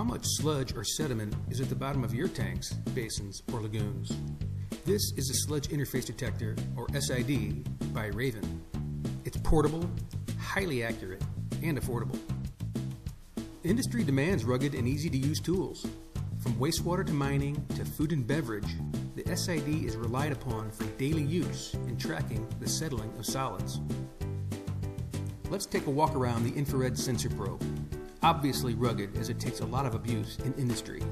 How much sludge or sediment is at the bottom of your tanks, basins, or lagoons? This is a Sludge Interface Detector, or SID, by Raven. It's portable, highly accurate, and affordable. Industry demands rugged and easy to use tools. From wastewater to mining to food and beverage, the SID is relied upon for daily use in tracking the settling of solids. Let's take a walk around the infrared sensor probe. Obviously rugged as it takes a lot of abuse in industry.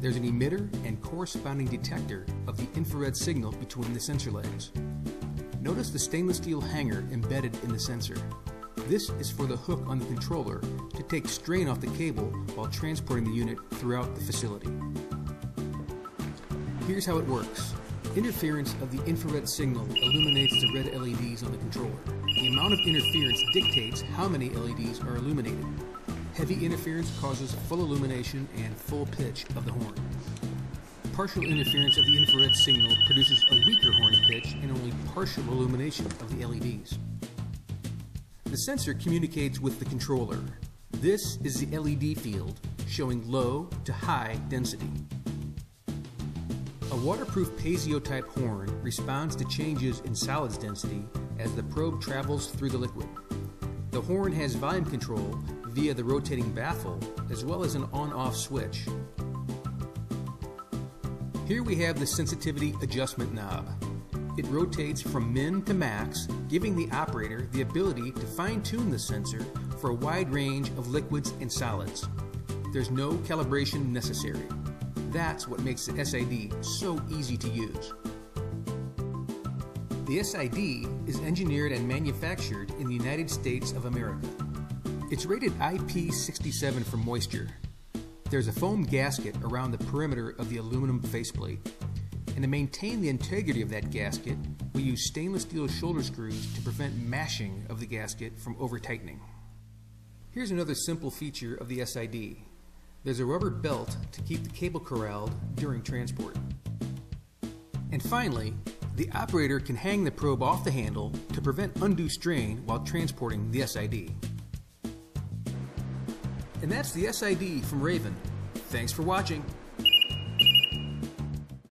There's an emitter and corresponding detector of the infrared signal between the sensor legs. Notice the stainless steel hanger embedded in the sensor. This is for the hook on the controller to take strain off the cable while transporting the unit throughout the facility. Here's how it works. Interference of the infrared signal illuminates the red LEDs on the controller. The amount of interference dictates how many LEDs are illuminated. Heavy interference causes full illumination and full pitch of the horn. Partial interference of the infrared signal produces a weaker horn pitch and only partial illumination of the LEDs. The sensor communicates with the controller. This is the LED field, showing low to high density. A waterproof piezo type horn responds to changes in solids density as the probe travels through the liquid. The horn has volume control via the rotating baffle as well as an on off switch. Here we have the sensitivity adjustment knob. It rotates from min to max, giving the operator the ability to fine tune the sensor for a wide range of liquids and solids. There's no calibration necessary. That's what makes the SID so easy to use. The SID is engineered and manufactured in the United States of America. It's rated IP67 for moisture. There's a foam gasket around the perimeter of the aluminum faceplate and to maintain the integrity of that gasket, we use stainless steel shoulder screws to prevent mashing of the gasket from over tightening. Here's another simple feature of the SID. There's a rubber belt to keep the cable corralled during transport. And finally, the operator can hang the probe off the handle to prevent undue strain while transporting the SID. And that's the SID from Raven. Thanks for watching.